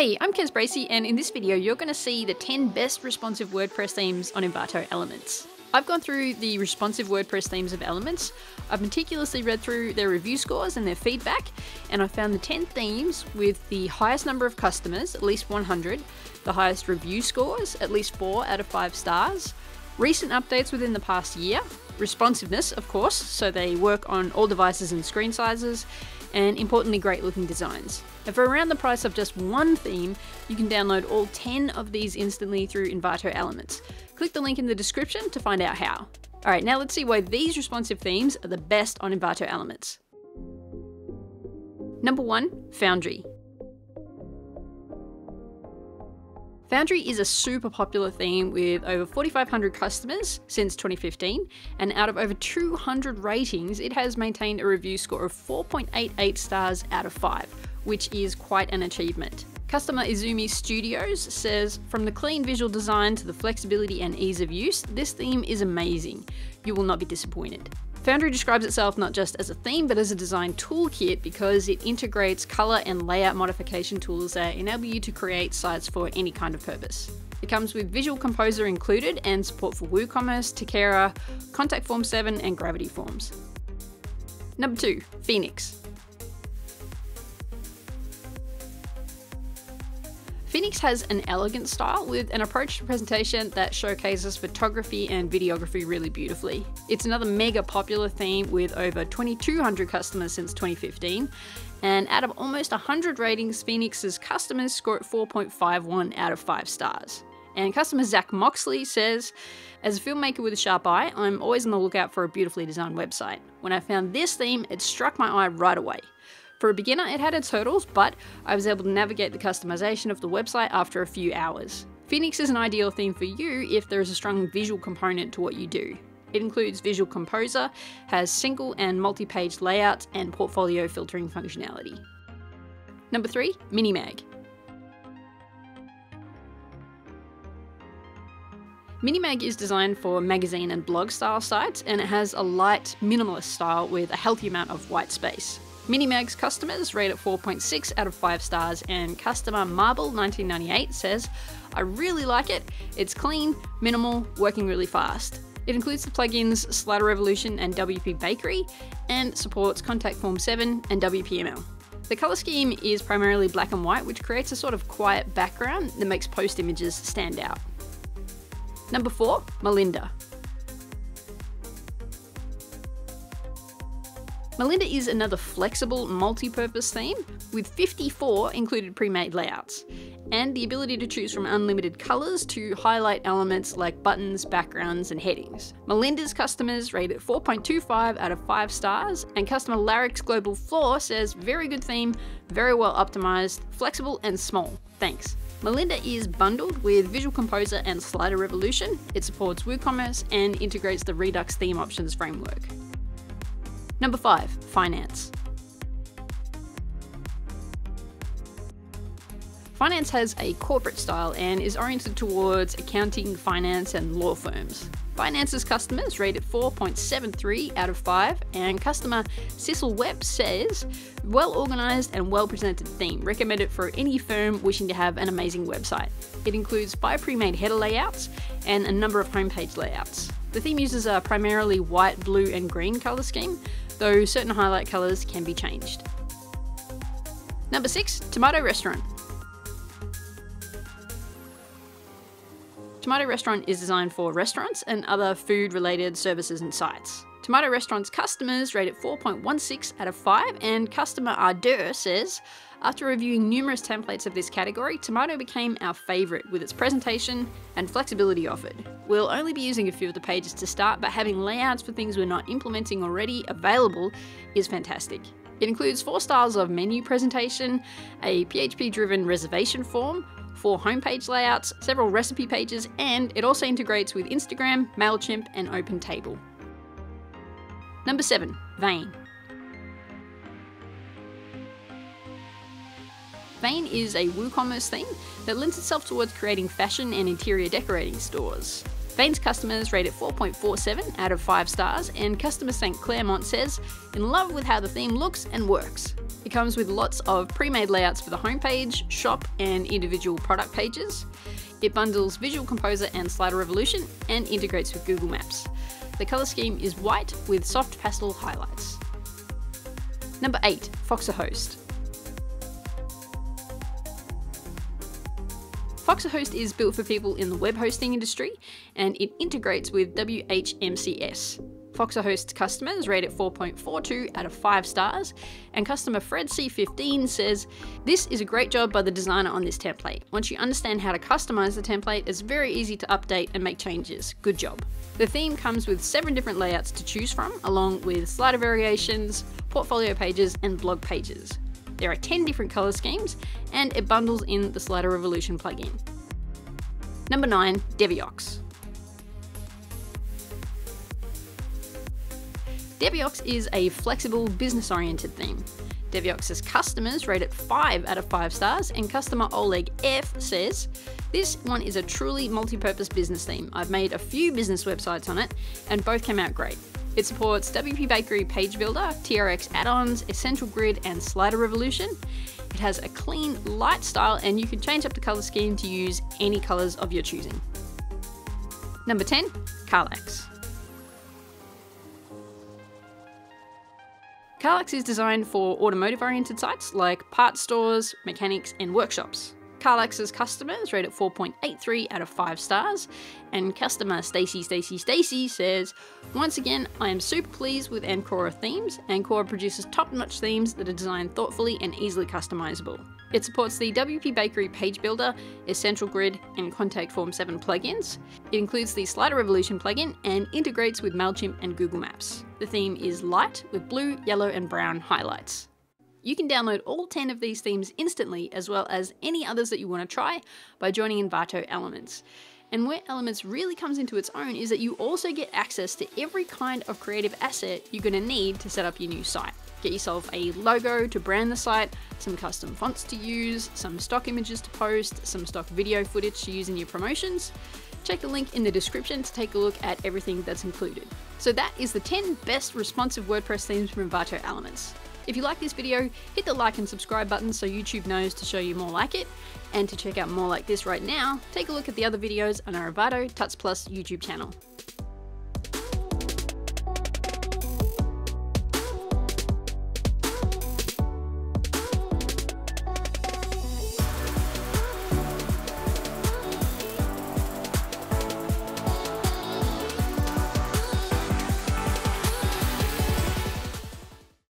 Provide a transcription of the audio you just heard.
Hey, I'm Kez Bracey, and in this video, you're going to see the 10 best responsive WordPress themes on Envato Elements. I've gone through the responsive WordPress themes of Elements. I've meticulously read through their review scores and their feedback, and I found the 10 themes with the highest number of customers, at least 100, the highest review scores, at least 4 out of 5 stars, recent updates within the past year, responsiveness, of course, so they work on all devices and screen sizes, and importantly, great looking designs. And for around the price of just one theme, you can download all 10 of these instantly through Envato Elements. Click the link in the description to find out how. Alright, now let's see why these responsive themes are the best on Envato Elements. Number 1 Foundry. Foundry is a super popular theme with over 4,500 customers since 2015, and out of over 200 ratings, it has maintained a review score of 4.88 stars out of 5, which is quite an achievement. Customer Izumi Studios says, From the clean visual design to the flexibility and ease of use, this theme is amazing. You will not be disappointed. Foundry describes itself not just as a theme but as a design toolkit because it integrates color and layout modification tools that enable you to create sites for any kind of purpose. It comes with Visual Composer included and support for WooCommerce, Takera, Contact Form 7 and Gravity Forms. Number 2. Phoenix. Phoenix has an elegant style with an approach to presentation that showcases photography and videography really beautifully. It's another mega popular theme with over 2,200 customers since 2015, and out of almost 100 ratings, Phoenix's customers score it 4.51 out of 5 stars. And customer Zach Moxley says, As a filmmaker with a sharp eye, I'm always on the lookout for a beautifully designed website. When I found this theme, it struck my eye right away. For a beginner, it had its hurdles, but I was able to navigate the customization of the website after a few hours. Phoenix is an ideal theme for you if there is a strong visual component to what you do. It includes Visual Composer, has single and multi-page layouts, and portfolio filtering functionality. Number 3. Minimag. Minimag is designed for magazine and blog style sites and it has a light, minimalist style with a healthy amount of white space. Minimag's customers rate it 4.6 out of 5 stars, and customer Marble1998 says, I really like it. It's clean, minimal, working really fast. It includes the plugins Slider Revolution and WP Bakery, and supports Contact Form 7 and WPML. The colour scheme is primarily black and white, which creates a sort of quiet background that makes post images stand out. Number 4. Melinda. Melinda is another flexible multi-purpose theme with 54 included pre-made layouts and the ability to choose from unlimited colours to highlight elements like buttons, backgrounds and headings. Melinda's customers rate it 4.25 out of 5 stars and customer Larry's Global Floor says very good theme, very well optimised, flexible and small. Thanks. Melinda is bundled with Visual Composer and Slider Revolution. It supports WooCommerce and integrates the Redux theme options framework. Number 5. Finance. Finance has a corporate style and is oriented towards accounting, finance, and law firms. Finance's customers rate it 4.73 out of 5, and customer Cecil Webb says, well organized and well presented theme, recommended for any firm wishing to have an amazing website. It includes 5 pre made header layouts and a number of homepage layouts. The theme uses a primarily white, blue, and green colour scheme, though certain highlight colours can be changed. Number 6. Tomato Restaurant. Tomato Restaurant is designed for restaurants and other food related services and sites. Tomato Restaurant's customers rate it 4.16 out of 5, and customer Ardeur says, after reviewing numerous templates of this category, Tomato became our favourite with its presentation and flexibility offered. We'll only be using a few of the pages to start, but having layouts for things we're not implementing already available is fantastic. It includes four styles of menu presentation, a PHP driven reservation form, four homepage layouts, several recipe pages, and it also integrates with Instagram, MailChimp, and OpenTable. Number 7. Vane. Vane is a WooCommerce theme that lends itself towards creating fashion and interior decorating stores. Vane's customers rate it 4.47 out of 5 stars, and customer St. Claremont says, in love with how the theme looks and works. It comes with lots of pre-made layouts for the homepage, shop, and individual product pages. It bundles Visual Composer and Slider Revolution and integrates with Google Maps. The colour scheme is white with soft pastel highlights. Number 8. Foxahost. Foxahost is built for people in the web hosting industry and it integrates with WHMCS. Foxahost customers rate it 4.42 out of 5 stars, and customer Fred C15 says, This is a great job by the designer on this template. Once you understand how to customize the template, it's very easy to update and make changes. Good job. The theme comes with 7 different layouts to choose from, along with slider variations, portfolio pages, and blog pages. There are 10 different colour schemes, and it bundles in the Slider Revolution plugin. Number 9, Deviox. Deviox is a flexible, business oriented theme. Deviox's customers rate it 5 out of 5 stars, and customer Oleg F says, This one is a truly multi purpose business theme. I've made a few business websites on it, and both came out great. It supports WP Bakery Page Builder, TRX add ons, Essential Grid, and Slider Revolution. It has a clean, light style, and you can change up the colour scheme to use any colours of your choosing. Number 10, Carlax. Carlax is designed for automotive oriented sites like parts stores, mechanics, and workshops. Carlax's customers rate it 4.83 out of 5 stars, and customer Stacy Stacy Stacy says, Once again, I am super pleased with Ancora themes. Ancora produces top notch themes that are designed thoughtfully and easily customizable. It supports the WP Bakery Page Builder, Essential Grid, and Contact Form 7 plugins. It includes the Slider Revolution plugin and integrates with MailChimp and Google Maps. The theme is light with blue, yellow, and brown highlights. You can download all 10 of these themes instantly, as well as any others that you want to try, by joining Envato Elements. And where Elements really comes into its own is that you also get access to every kind of creative asset you're going to need to set up your new site. Get yourself a logo to brand the site, some custom fonts to use, some stock images to post, some stock video footage to use in your promotions. Check the link in the description to take a look at everything that's included. So that is the 10 best responsive WordPress themes from Envato Elements. If you like this video, hit the like and subscribe button so YouTube knows to show you more like it. And to check out more like this right now, take a look at the other videos on our Envato Tuts Plus YouTube channel.